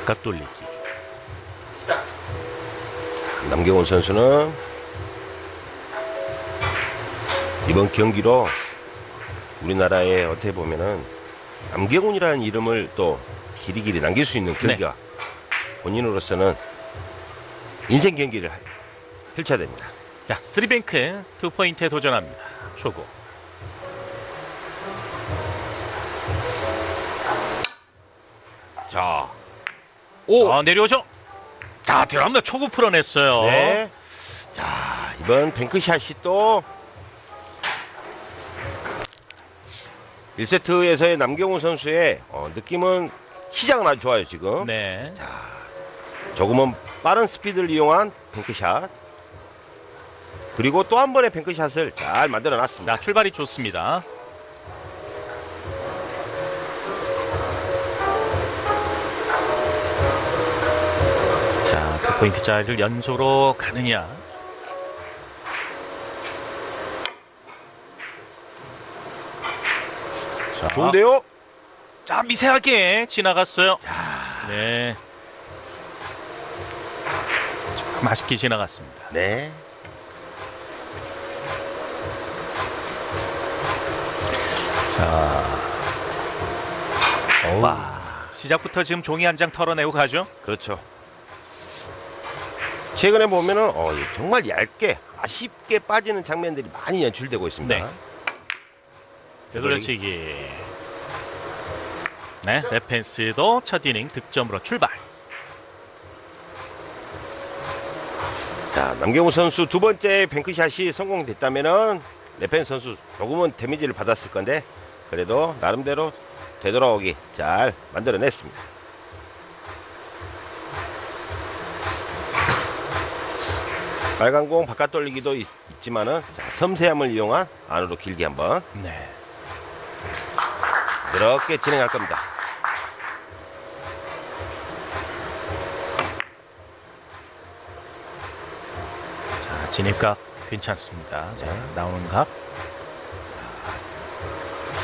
바깥 돌리기. 남경훈 선수는 이번 경기로 우리나라에 어떻게 보면은 남경훈이라는 이름을 또 길이길이 남길 수 있는 경기가 본인으로서는 인생 경기를 펼쳐야 됩니다. 자, three bank two point에 도전합니다. 초구. 자, 오, 아, 내려오죠. 자, 들어갑니다. 초구 풀어냈어요. 네. 자, 이번 뱅크샷이 또 1세트에서의 남경훈 선수의 어, 느낌은 시작은 아주 좋아요, 지금. 네. 조금은 빠른 스피드를 이용한 뱅크샷. 그리고 또 한 번의 뱅크샷을 잘 만들어 놨습니다. 자, 출발이 좋습니다. 포인트 짜리를 연속으로 가느냐. 자, 좋은데요? 자, 미세하게 지나갔어요. 네. 자, 맛있게 지나갔습니다. 네. 자, 와, 시작부터 지금 종이 한 장 털어내고 가죠. 그렇죠. 최근에 보면은 어, 예, 정말 얇게 아쉽게 빠지는 장면들이 많이 연출되고 있습니다. 네. 되돌려치기. 네, 레펜스도 첫 이닝 득점으로 출발. 자, 남경우 선수 두 번째 뱅크샷이 성공됐다면은 레펜 선수 조금은 데미지를 받았을 건데 그래도 나름대로 되돌아오기 잘 만들어냈습니다. 빨간 공 바깥 돌리기도 있, 지만은 섬세함을 이용한 안으로 길게 한번 네. 그렇게 진행할 겁니다. 자, 진입각 괜찮습니다. 자, 나오는 각.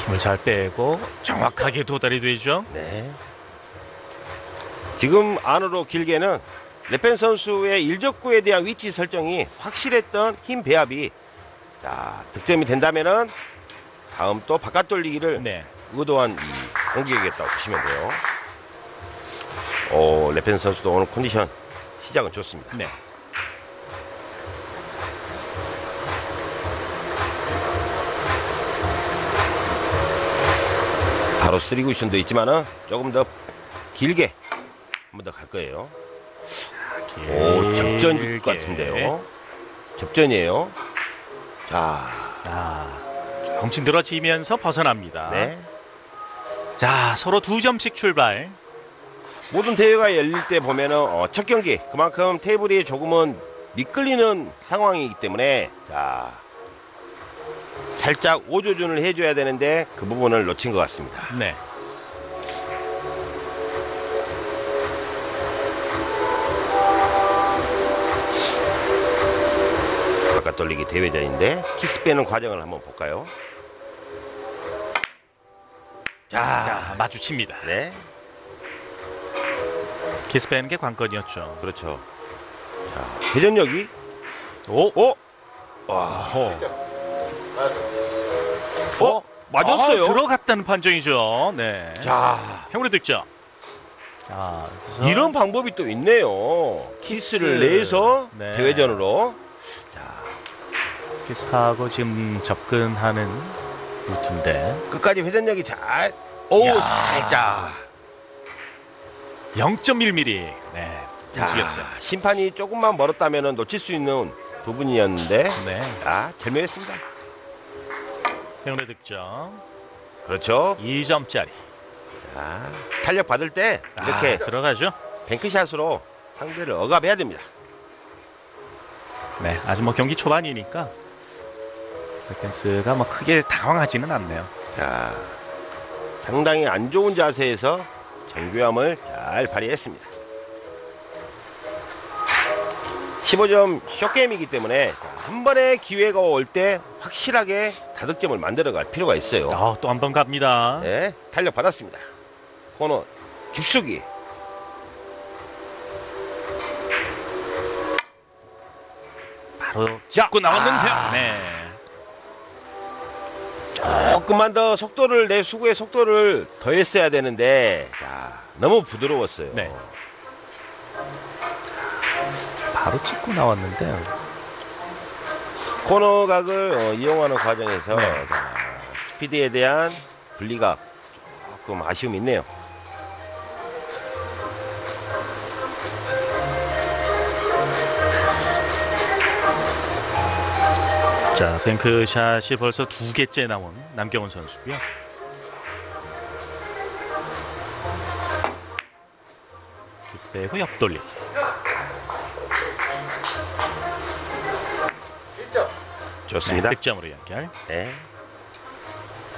힘을 잘 빼고 정확하게 도달이 되죠. 네. 지금 안으로 길게는 레펜 선수의 일적구에 대한 위치 설정이 확실했던 힘 배합이 자, 득점이 된다면은 다음 또 바깥 돌리기를 네. 의도한 이 공격이겠다고 보시면 돼요. 오, 레펜 선수도 오늘 컨디션 시작은 좋습니다. 네. 바로 쓰리 쿠션도 있지만은 조금 더 길게 한 번 더 갈 거예요. 오, 접전 길게. 같은데요. 접전이에요. 자, 아, 정신 들어지면서 벗어납니다. 네. 자, 서로 두 점씩 출발. 모든 대회가 열릴 때 보면은 어, 첫 경기 그만큼 테이블이 조금은 미끌리는 상황이기 때문에 자 살짝 오조준을 해줘야 되는데 그 부분을 놓친 것 같습니다. 네. 돌리기 대회전인데 키스 빼는 과정을 한번 볼까요? 자, 자, 마주칩니다. 네, 키스 빼는 게 관건이었죠. 그렇죠. 자, 회전력이 오, 오, 와, 어, 어, 맞았어요. 아, 들어갔다는 판정이죠. 네. 자, 행운의 득점. 자, 이런 방법이 또 있네요. 키스를 키스. 내서 네. 대회전으로. 자, 키스하고 지금 접근하는 루트인데 끝까지 회전력이 잘. 오, 이야. 살짝. 0.1mm. 네. 움직였어요. 자, 심판이 조금만 멀었다면 놓칠 수 있는 부분이었는데. 네. 아, 절묘했습니다. 행운의 득점. 그렇죠. 2점짜리. 자, 탄력 받을 때 이렇게 아, 들어가죠. 뱅크샷으로 상대를 억압해야 됩니다. 네. 아직 뭐 경기 초반이니까 백댄스가 뭐 크게 당황하지는 않네요. 자, 상당히 안 좋은 자세에서 정교함을 잘 발휘했습니다. 15점 쇼게임이기 때문에 한 번의 기회가 올 때 확실하게 다득점을 만들어갈 필요가 있어요. 아, 또 한 번 갑니다. 네, 탄력 받았습니다. 코너 깊숙이 바로 잡고 나왔는데 아, 네. 조금만 더 속도를 내 수구의 속도를 더했어야 되는데 자, 너무 부드러웠어요. 네. 바로 찍고 나왔는데요. 코너각을 어, 이용하는 과정에서 네. 자, 스피드에 대한 분리가 조금 아쉬움이 있네요. 자, 뱅크샷이 벌써 두 개째 나온 남경훈 선수고요. 키스 빼고 옆 돌리기. 좋습니다. 네, 득점으로 연결. 네.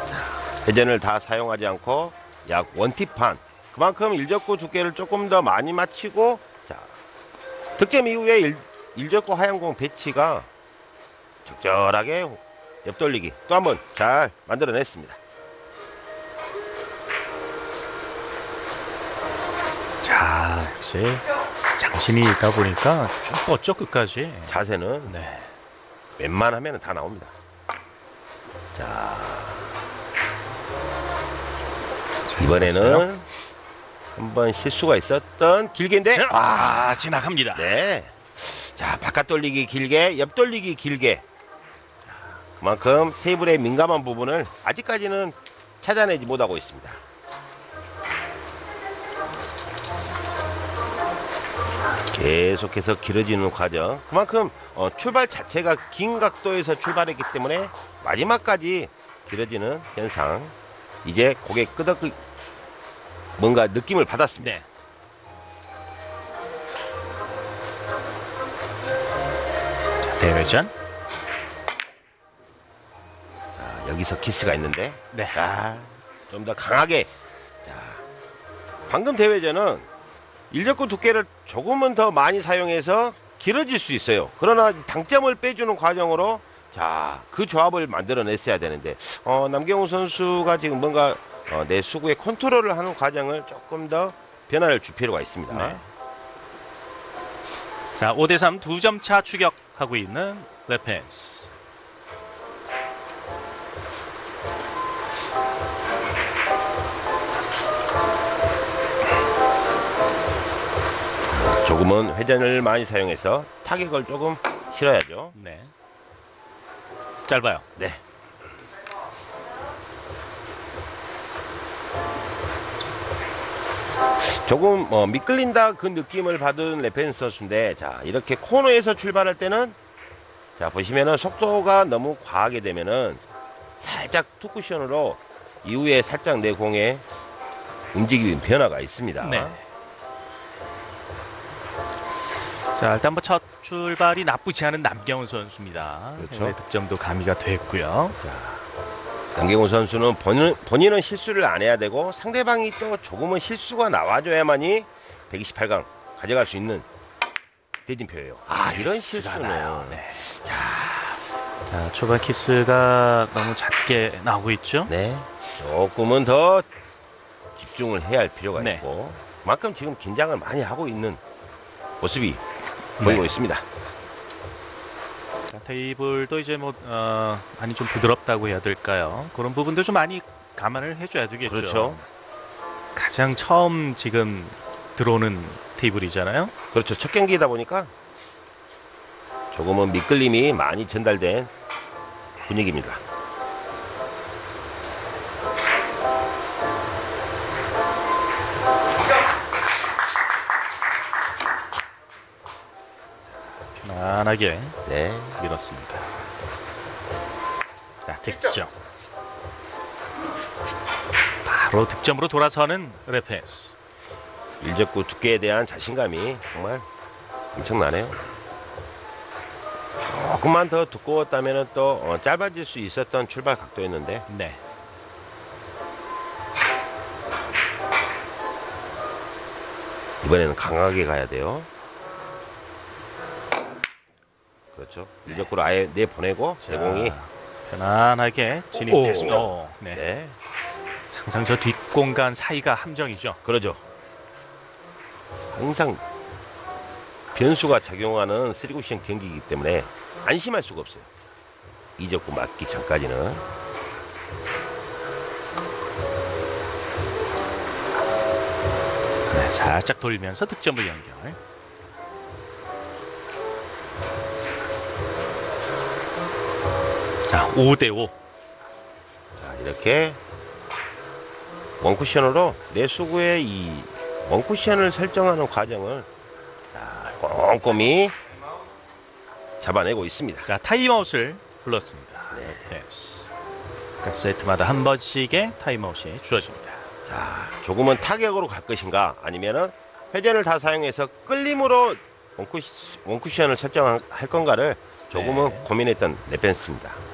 자, 회전을 다 사용하지 않고 약 원팁판 그만큼 일적구 두께를 조금 더 많이 맞추고 자 득점 이후에 일, 일적구 하얀공 배치가 적절하게 옆돌리기 또 한 번 잘 만들어냈습니다. 자, 역시 장신이 있다 보니까 쭉 뻗죠 끝까지. 자세는 네. 웬만하면 다 나옵니다. 자 이번에는 한번 실수가 있었던 길게인데 아, 지나갑니다. 네. 자, 바깥 돌리기 길게, 옆 돌리기 길게. 자, 그만큼 테이블의 민감한 부분을 아직까지는 찾아내지 못하고 있습니다. 계속해서 길어지는 과정. 그만큼 어, 출발 자체가 긴 각도에서 출발했기 때문에 마지막까지 길어지는 현상. 이제 고개 끄덕 뭔가 느낌을 받았습니다. 네. 자, 대회전. 여기서 키스가 있는데 네. 좀 더 강하게. 자, 방금 대회전은 일적구 두께를 조금은 더 많이 사용해서 길어질 수 있어요. 그러나 당점을 빼주는 과정으로 자, 그 조합을 만들어냈어야 되는데 어, 남경호 선수가 지금 뭔가 어, 내 수구의 컨트롤을 하는 과정을 조금 더 변화를 줄 필요가 있습니다. 네. 자, 5대 3 두 점 차 추격하고 있는 레펜스. 조금은 회전을 많이 사용해서 타격을 조금 실어야죠. 네. 짧아요. 네. 조금 어, 미끌린다 그 느낌을 받은 레펜스 선수인데 자 이렇게 코너에서 출발할 때는 자 보시면은 속도가 너무 과하게 되면은 살짝 투쿠션으로 이후에 살짝 내 공에 움직임 변화가 있습니다. 네. 자, 일단 뭐 첫 출발이 나쁘지 않은 남경훈 선수입니다. 그렇죠. 네, 득점도 가미가 됐고요. 남경호 선수는 본인, 본인은 실수를 안 해야 되고 상대방이 또 조금은 실수가 나와줘야만이 128강 가져갈 수 있는 대진표예요. 아 이런 실수는 나요. 네. 자, 초반 키스가 너무 작게 나오고 있죠. 네 조금은 더 집중을 해야 할 필요가 네. 있고 그만큼 지금 긴장을 많이 하고 있는 모습이 보이고 네. 있습니다. 자, 테이블도 이제 뭐 어, 많이 좀 부드럽다고 해야 될까요? 그런 부분도 좀 많이 감안을 해줘야 되겠죠. 그렇죠. 가장 처음 지금 들어오는 테이블이잖아요. 그렇죠. 첫 경기이다 보니까 조금은 미끌림이 많이 전달된 분위기입니다. 편안하게 네. 밀었습니다. 자, 득점. 바로 득점으로 돌아서는 레페스. 일적구 두께에 대한 자신감이 정말 엄청나네요. 조금만 더 두꺼웠다면 또 어, 짧아질 수 있었던 출발 각도였는데 네. 이번에는 강하게 가야 돼요. 그렇죠. 일적구를 아예 내보내고 자, 제공이 편안하게 진입됐습니다. 오, 네. 네 항상 저 뒷공간 사이가 함정이죠. 그러죠. 항상 변수가 작용하는 쓰리쿠션 경기이기 때문에 안심할 수가 없어요. 이적구 맞기 전까지는. 네, 살짝 돌면서 득점을 연결. 자, 5대 5. 자, 이렇게 one cushion으로 내 수구의 이 one cushion을 설정하는 과정을 자, 꼼꼼히 잡아내고 있습니다. 자, 타임아웃을 불렀습니다. 네. 각 세트마다 한 번씩의 타임아웃이 주어집니다. 자, 조금은 타격으로 갈 것인가 아니면은 회전을 다 사용해서 끌림으로 원쿠시, 원쿠션을 설정할 건가를 조금은 네. 고민했던 레펜스입니다.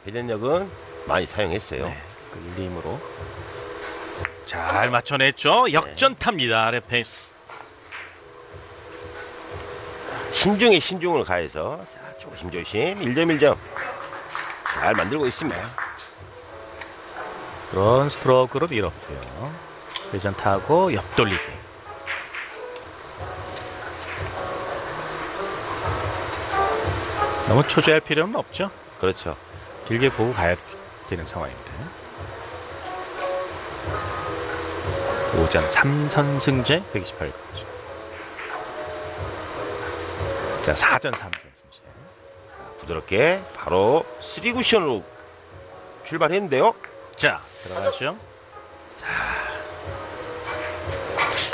자, 회전력은 많이 사용했어요. 네, 끌림으로 잘 맞춰냈죠. 역전 탑니다. 레페스. 신중에 신중을 가해서 자, 조심조심 1점 1점 잘 만들고 있습니다. 그런 스트로크로 밀었고요. 회전 타고 옆 돌리기. 너무 초조할 필요는 없죠. 그렇죠. 길게 보고 가야 되는 상황인데. 오전 3선승제 128거죠. 자, 4전 3선승제. 부드럽게 바로 3쿠션으로 출발했는데요. 자, 들어가죠.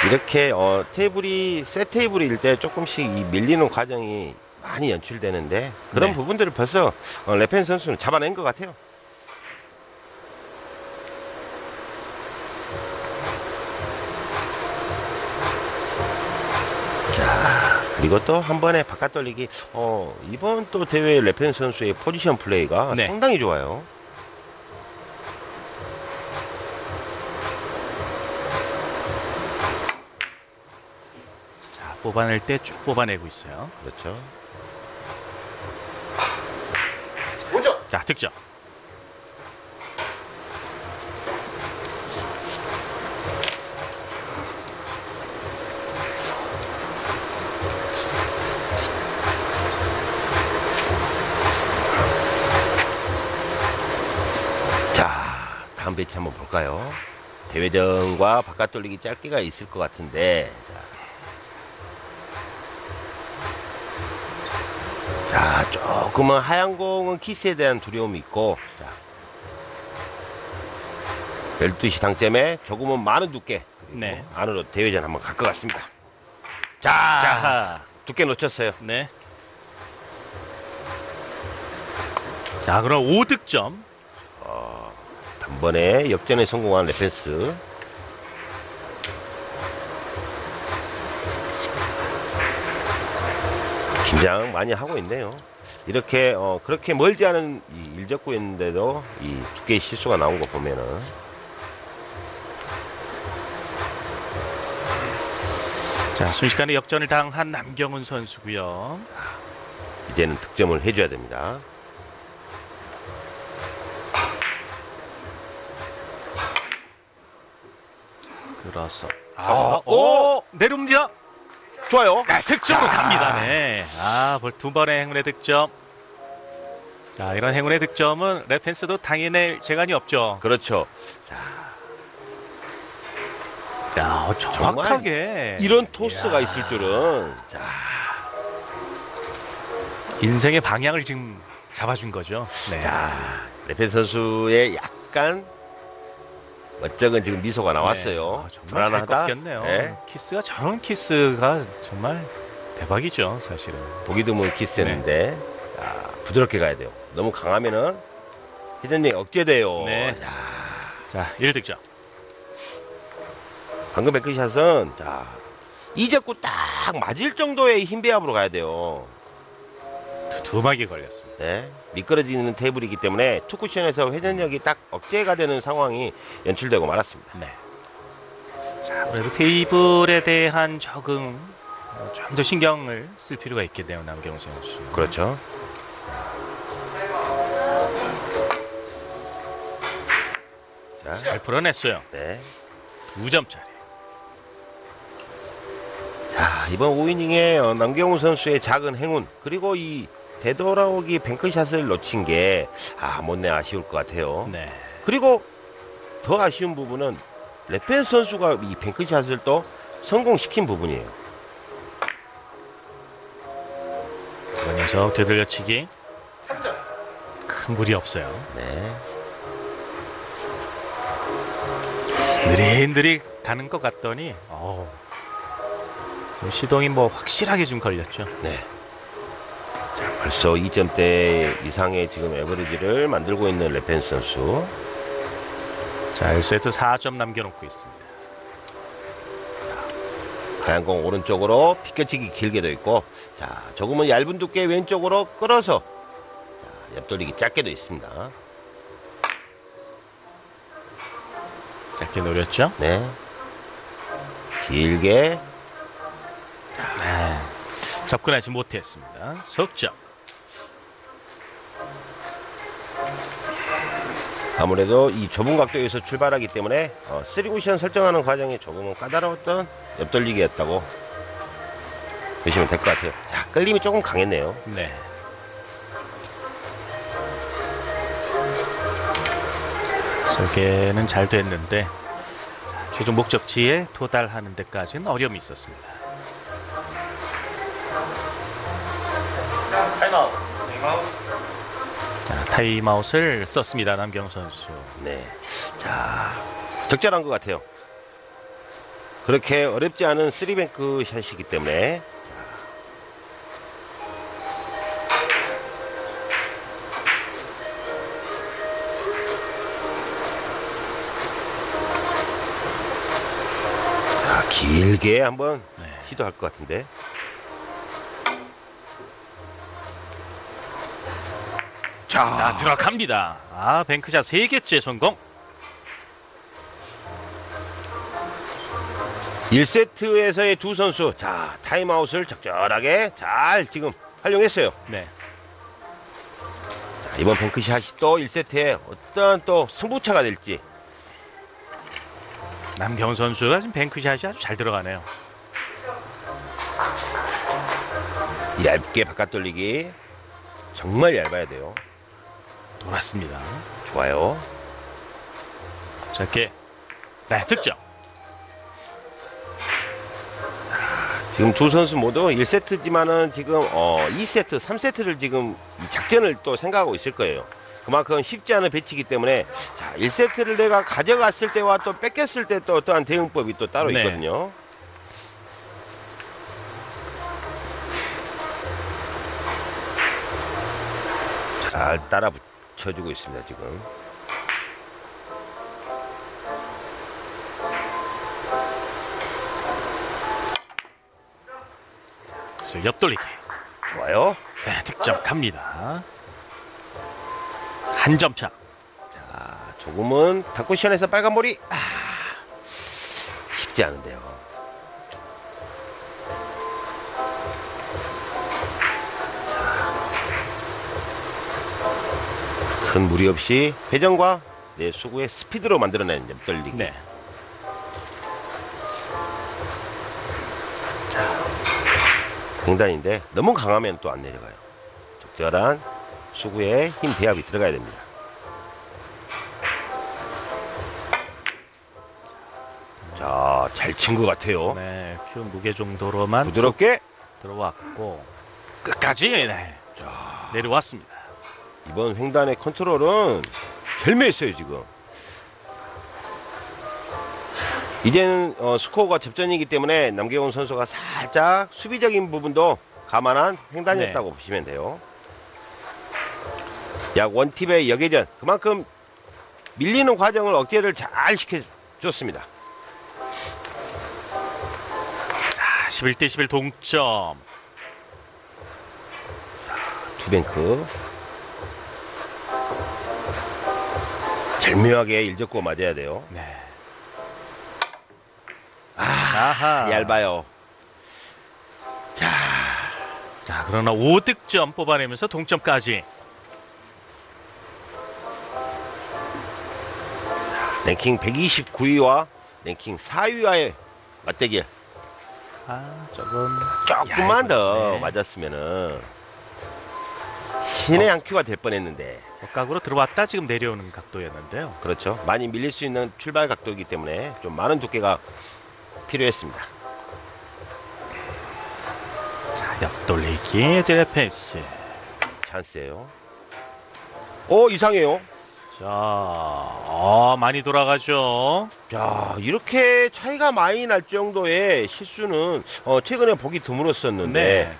이렇게 어, 테이블이 set 테이블일 때 조금씩 이 밀리는 과정이 많이 연출되는데 그런 네. 부분들을 벌써 어, 레펜 선수는 잡아낸 것 같아요. 자 그리고 또 한 번에 바깥 돌리기 어, 이번 또 대회 레펜 선수의 포지션 플레이가 네. 상당히 좋아요. 자, 뽑아낼 때 쭉 뽑아내고 있어요. 그렇죠. 득점. 자, 다음 배치 한번 볼까요? 대회전과 바깥 돌리기 짧게가 있을 것 같은데. 자, 자 조금은 하얀 공은 키스에 대한 두려움이 있고, 자. 12시 당점에 조금은 많은 두께. 네. 안으로 대회전 한번 갈 것 같습니다. 자, 자, 두께 놓쳤어요. 네. 자, 그럼 5득점. 단번에 역전에 성공한 레펜스. 긴장 많이 하고 있네요. 이렇게 어, 그렇게 멀지 않은 이 일적구였는데도 이 두께의 실수가 나온 거 보면은 자, 순식간에 역전을 당한 남경훈 선수고요. 이제는 득점을 해줘야 됩니다. 그렇소. 아, 아, 오, 내려옵니다. 좋아요. 네, 득점으로 갑니다. 네. 아, 벌두 번의 행운의 득점. 자, 이런 행운의 득점은 레펜스도 당연히 재간이 없죠. 그렇죠. 자, 어, 정확하게 이런 토스가 이야, 있을 줄은 자, 인생의 방향을 지금 잡아준 거죠. 네. 자 레펜스 선수의 약간 멋쩍은 지금 미소가 나왔어요. 네. 아, 정말 불안하다. 잘 꺾였네요. 네. 키스가 저런 키스가 정말 대박이죠, 사실은. 보기 드문 키스였는데 네. 자, 부드럽게 가야 돼요. 너무 강하면은 회전력이 억제돼요. 네. 자, 자, 1득점. 방금 백크샷은 자 이적구 딱 맞을 정도의 힘 배합으로 가야 돼요. 두툼하게 걸렸습니다. 네. 미끄러지는 테이블이기 때문에 투쿠션에서 회전력이 딱 억제가 되는 상황이 연출되고 말았습니다. 네. 자, 그래도 테이블에 대한 적응 좀 더 신경을 쓸 필요가 있겠네요, 남경훈 선수. 그렇죠. 자, 잘 풀어냈어요. 네. 두 점짜리. 자, 이번 5이닝에 어, 남경훈 선수의 작은 행운 그리고 이 되돌아오기 뱅크샷을 놓친 게 아, 못내 아쉬울 것 같아요. 네. 그리고 더 아쉬운 부분은 레펜 선수가 이 뱅크샷을 또 성공시킨 부분이에요. 그 녀석 되돌려치기. 큰 무리 없어요. 네. 느릿느릿 가는 것 같더니 어 지금 시동이 뭐 확실하게 좀 걸렸죠. 네. 자, 벌써 2점대 이상의 지금 에버리지를 만들고 있는 레펜 선수. 자 1세트 4점 남겨놓고 있습니다. 하얀 공 오른쪽으로 비껴치기 길게 돼 있고 자 조금은 얇은 두께 왼쪽으로 끌어서 자, 옆돌리기 짧게도 있습니다. 짧게 노렸죠. 네. 길게 네. 접근하지 못했습니다. 석점. 아무래도 이 좁은 각도에서 출발하기 때문에 어, 3쿠션 설정하는 과정이 조금은 까다로웠던 옆돌리기였다고 보시면 될 것 같아요. 자, 끌림이 조금 강했네요. 네. 설계는 잘 됐는데 자, 최종 목적지에 도달하는 데까지는 어려움이 있었습니다. 자, 타임아웃 을 썼습니다. 남경훈 선수. 네. 자, 적절한 것 같아요. 그렇게 어렵지 않은 쓰리뱅크 샷이기 때문에 자, 길게 한번 네. 시도할 것 같은데. 자, 자, 들어갑니다. 아, bank shot 세개째 성공. 1세트에서의 두 선수 자 타임아웃을 적절하게 잘 지금 활용했어요. 네. 자, 이번 bank shot이 또 1세트에 어떤 또 승부처가 될지 남경훈 선수가 지금 bank shot이 아주 잘 들어가네요. 얇게 바깥 돌리기 정말 얇아야 돼요. 돌았습니다. 좋아요. 짧게. 네, 득점. 지금 두 선수 모두 1세트지만은 지금 어 2세트, 3세트를 지금 이 작전을 또 생각하고 있을 거예요. 그만큼 쉽지 않은 배치기 때문에 자 1세트를 내가 가져갔을 때와 또 뺏겼을 때 또 어떠한 대응법이 또 따로 네. 있거든요. 잘 따라 붙 여주고 있습니다 지금. 자, 옆돌리기. 좋아요. 네, 득점 갑니다. 한 점 차. 자, 조금은 닭쿠션에서 빨간 머리 아, 쉽지 않은데요. 큰 무리 없이 회전과 내 수구의 스피드로 만들어낸 옆돌리기. 네. 횡단인데 너무 강하면 또 안 내려가요. 적절한 수구의 힘 배합이 들어가야 됩니다. 자, 잘 친 것 같아요. 네, 큐 무게 정도로만 부드럽게. 들어왔고 끝까지 네, 내려왔습니다. 이번 횡단의 컨트롤은 절묘했어요, 지금. 이제는 어, 스코어가 접전이기 때문에 남경훈 선수가 살짝 수비적인 부분도 감안한 횡단이었다고 보시면 돼요. 약 원팁의 역회전 그만큼 밀리는 과정을 억제를 잘 시켜줬습니다. 자, 11대 11 동점. 투뱅크 절묘하게 일적고 맞아야 돼요. 네. 아하. 얇아요. 자, 그러나 5득점 뽑아내면서 동점까지. 랭킹 129위와 랭킹 4위와의 맞대결 아, 조금 조금만 야, 더 네. 맞았으면은 신의 한 큐가 될 뻔했는데 각으로 들어왔다 지금 내려오는 각도였는데요. 그렇죠. 많이 밀릴 수 있는 출발 각도이기 때문에 좀 많은 두께가 필요했습니다. 자, 옆돌리기 드레펜스. 찬스예요. 오 이상해요. 자, 어, 많이 돌아가죠. 자 이렇게 차이가 많이 날 정도의 실수는 어, 최근에 보기 드물었었는데 네.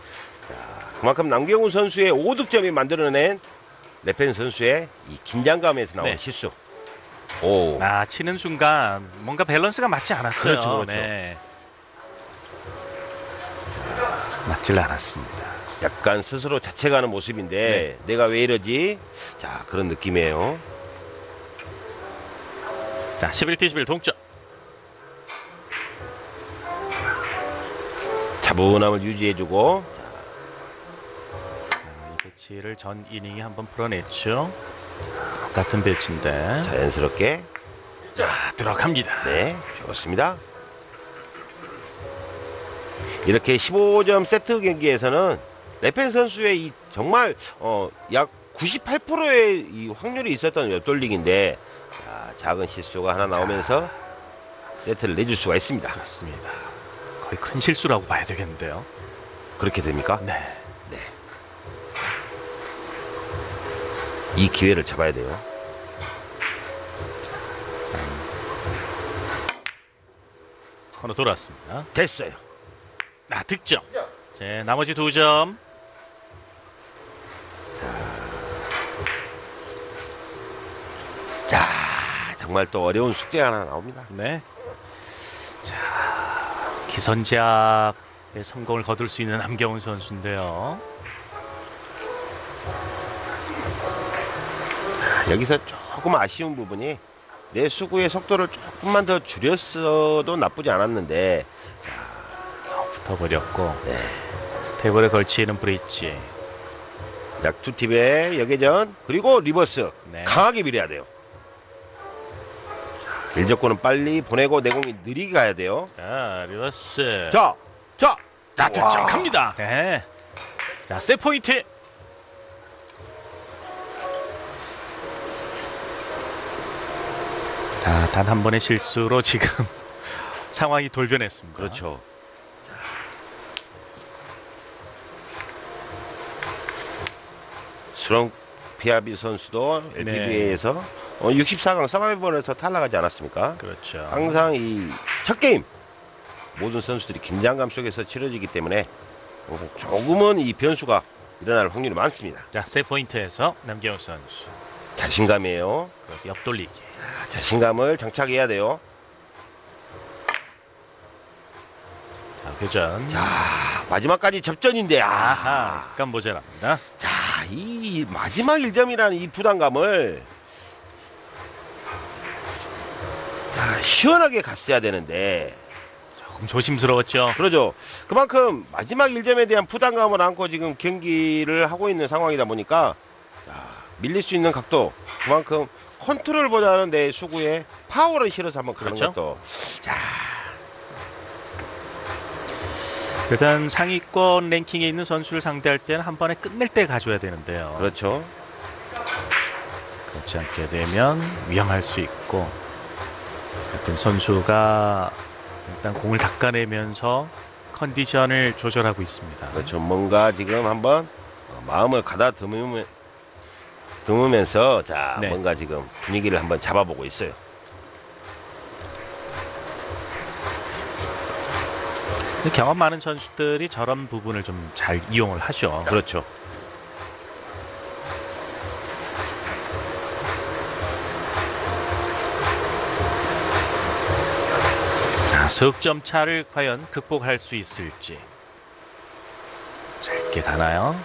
그만큼 남경우 선수의 5득점이 만들어낸 레펜 선수의 이 긴장감에서 나온 네. 실수. 오. 아, 치는 순간 뭔가 밸런스가 맞지 않았어요. 그렇죠, 그렇죠. 네. 맞질 않았습니다. 약간 스스로 자책하는 모습인데 내가 왜 이러지? 자 그런 느낌이에요. 자, 11대 11 동점. 자분함을 유지해주고 자, 이 배치를 전 이닝에 한번 풀어냈죠. 똑같은 배치인데. 자연스럽게 자, 들어갑니다. 네 좋습니다. 이렇게 15점 세트 경기에서는 레펜 선수의 이 정말 어, 약 98%의 이 확률이 있었던 옆돌리기인데 자, 작은 실수가 하나 나오면서 세트를 내줄 수가 있습니다. 그렇습니다. 거의 큰 실수라고 봐야 되겠는데요. 그렇게 됩니까? 네. 이 기회를 잡아야 돼요. 코너 돌았습니다. 됐어요. 아, 득점. 제 나머지 두 점. 자, 정말 또 어려운 숙제가 하나 나옵니다. 네. 자, 기선제압의 성공을 거둘 수 있는 남경훈 선수인데요. 여기서 조금 아쉬운 부분이 내 수구의 속도를 조금만 더 줄였어도 나쁘지 않았는데 붙어버렸고 테이블에 걸치는 브릿지. 약 두 팁의 역회전 그리고 reverse 네. 강하게 밀어야 돼요. 자, 일적구는 빨리 보내고 내공이 느리게 가야 돼요. 자, reverse. 자, 자, 자, 와. 득점 갑니다. 네. 자, 세트 포인트. 자, 단 한 번의 실수로 지금 상황이 돌변했습니다. 그렇죠. 수렁 피아비 선수도 LPBA에서 어, 64강 서바이벌에서 탈락하지 않았습니까? 그렇죠. 항상 이 첫 게임 모든 선수들이 긴장감 속에서 치러지기 때문에 조금은 이 변수가 일어날 확률이 많습니다. 자, 세 포인트에서 남경호 선수. 자신감이에요. 그래서 옆돌리기. 자신감을 장착해야 돼요. 자, 회전. 자, 마지막까지 접전인데 아하, 아하. 약간 모자랍니다. 자, 이 마지막 1점이라는 이 부담감을 자, 시원하게 갔어야 되는데 조금 조심스러웠죠. 그러죠. 그만큼 마지막 1점에 대한 부담감을 안고 지금 경기를 하고 있는 상황이다 보니까 자, 밀릴 수 있는 각도 그만큼 컨트롤 보다는 내 수구에 파워를 실어서 한번 가는 그렇죠. 것도 자, 일단 상위권 랭킹에 있는 선수를 상대할 때는 한 번에 끝낼 때 가져야 되는데요. 그렇죠. 그렇지 않게 되면 위험할 수 있고 어떤 선수가 일단 공을 닦아내면서 컨디션을 조절하고 있습니다. 그렇죠. 뭔가 지금 한번 어, 마음을 가다듬으면 듬으면서 자 네. 뭔가 지금 분위기를 한번 잡아보고 있어요. 경험 많은 선수들이 저런 부분을 좀 잘 이용을 하죠. 그렇죠. 자, 석점 차를 과연 극복할 수 있을지. 짧게 가나요?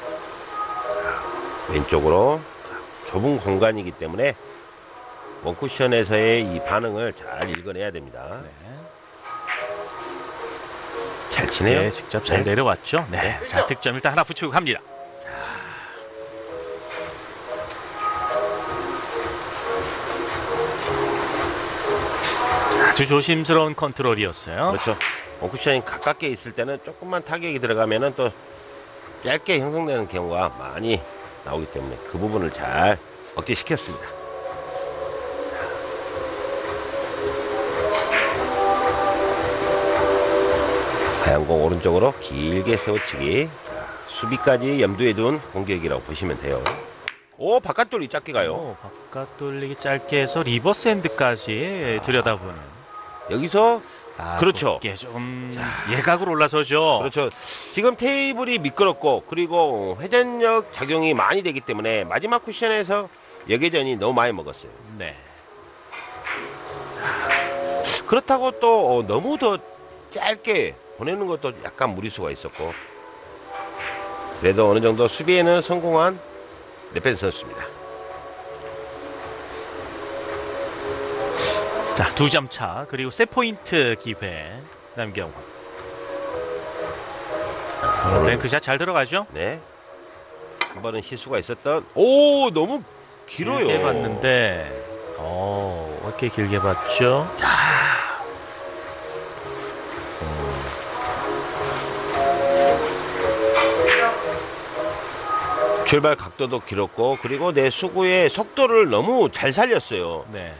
왼쪽으로 자, 좁은 공간이기 때문에 원쿠션에서의 이 반응을 잘 읽어내야 됩니다. 네. 잘 치네요. 네, 직접 잘 네. 내려왔죠. 네, 자 득점 일단 하나 붙이고 갑니다. 아주 조심스러운 컨트롤이었어요. 그렇죠. one cushion이 가깝게 있을 때는 조금만 타격이 들어가면은 또 짧게 형성되는 경우가 많이 나오기 때문에 그 부분을 잘 억제시켰습니다. 하얀 공 오른쪽으로 길게 세워치기. 자, 수비까지 염두에 둔 공격이라고 보시면 돼요. 오 바깥돌이 짧게 가요. 오, 바깥 돌리기 짧게 해서 reverse end까지 들여다보는. 여기서 아, 그렇죠. 좀 자. 예각으로 올라서죠. 그렇죠. 지금 테이블이 미끄럽고 그리고 회전력 작용이 많이 되기 때문에 마지막 쿠션에서 여계전이 너무 많이 먹었어요. 네. 그렇다고 또 어, 너무 더 짧게 보내는 것도 약간 무리수가 있었고 그래도 어느 정도 수비에는 성공한 레펜 선수입니다. 자, 두 점 차. 그리고 세 포인트 기회. 남경훈. 오늘 뱅크샷 잘 들어가죠? 네. 한 번은 실수가 있었던 오 너무 길어요. 길게 봤는데 어, 왜 이렇게 길게 봤죠? 출발 각도도 길었고 그리고 내 수구의 속도를 너무 잘 살렸어요. 네.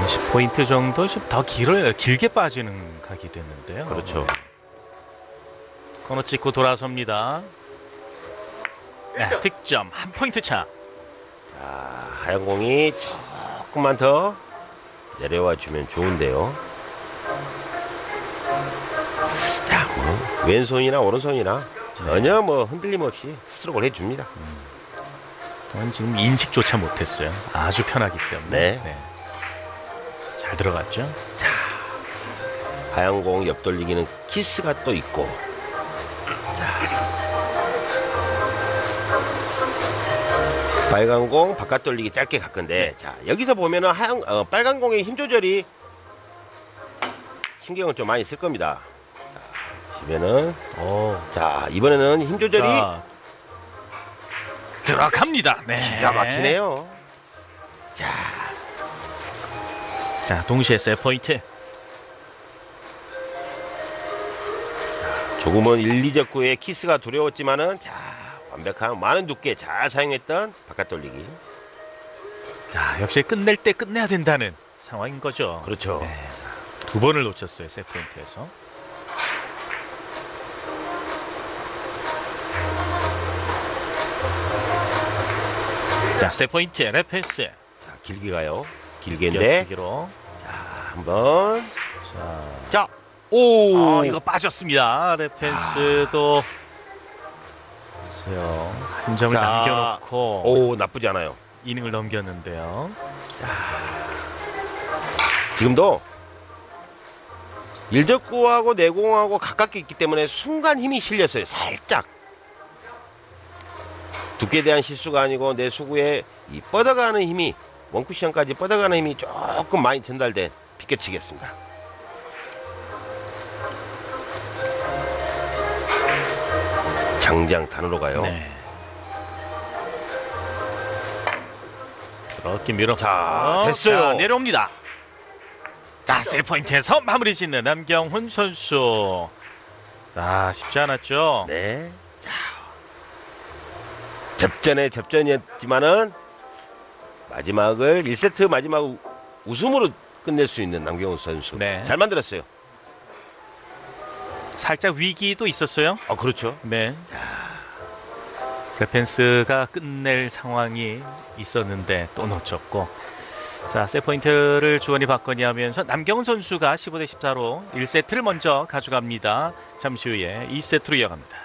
음, 10포인트 정도 좀 더 길어요. 길게 빠지는 각이 됐는데요. 그렇죠. 코너 찍고 돌아섭니다. 네, 득점 한 포인트 차. 자, 하얀 공이 조금만 더 내려와 주면 좋은데요. 자, 뭐 왼손이나 오른손이나 전혀 뭐 흔들림 없이 스트로크를 해줍니다. 저는 지금 인식조차 못했어요. 아주 편하기 때문에. 네. 잘 들어갔죠? 하얀 공 옆 돌리기는 키스가 또 있고. 자. 빨간 공 바깥 돌리기 짧게 갈 건데 자 여기서 보면은 하얀 어, 빨간 공의 힘 조절이 신경을 좀 많이 쓸 겁니다. 자, 보시면은 오. 자 이번에는 힘 조절이 자, 들어갑니다. 네. 기가 막히네요. 자, 동시에 세 포인트. 조금은 1, 2적구의 키스가 두려웠지만은 자 완벽한 많은 두께 잘 사용했던 바깥 돌리기. 자, 역시 끝낼 때 끝내야 된다는 상황인 거죠. 그렇죠. 네. 두 번을 놓쳤어요. 세트 포인트에서. 자, 세트 포인트 레펜스. 자, 길게 가요. 길게인데 뛰어치기로. 한번 자, 자, 오, 아, 이거 빠졌습니다. 레펜스도 글쎄요. 한 점을 자, 남겨놓고 오 나쁘지 않아요. 이닝을 넘겼는데요. 지금도 일적구하고 내공하고 가깝게 있기 때문에 순간 힘이 실렸어요. 살짝 두께에 대한 실수가 아니고 내 수구에 이 뻗어가는 힘이 원쿠션까지 뻗어가는 힘이 조금 많이 전달된 비껴치기였습니다. 장장 단으로 가요. 네. 그렇게 밀어. 자, 됐어요. 자, 내려옵니다. 자, 세 포인트에서 마무리 짓는 남경훈 선수. 자, 쉽지 않았죠. 네. 자. 접전의 접전이었지만은 마지막을 1세트 마지막 우- 우승으로 끝낼 수 있는 남경훈 선수. 네. 잘 만들었어요. 살짝 위기도 있었어요. 아, 그렇죠. 네. 레펜스가 끝낼 상황이 있었는데 또 놓쳤고. 자, 세 포인트를 주원이 받거니 하면서 남경훈 선수가 15대 14로 1세트를 먼저 가져갑니다. 잠시 후에 2세트로 이어갑니다.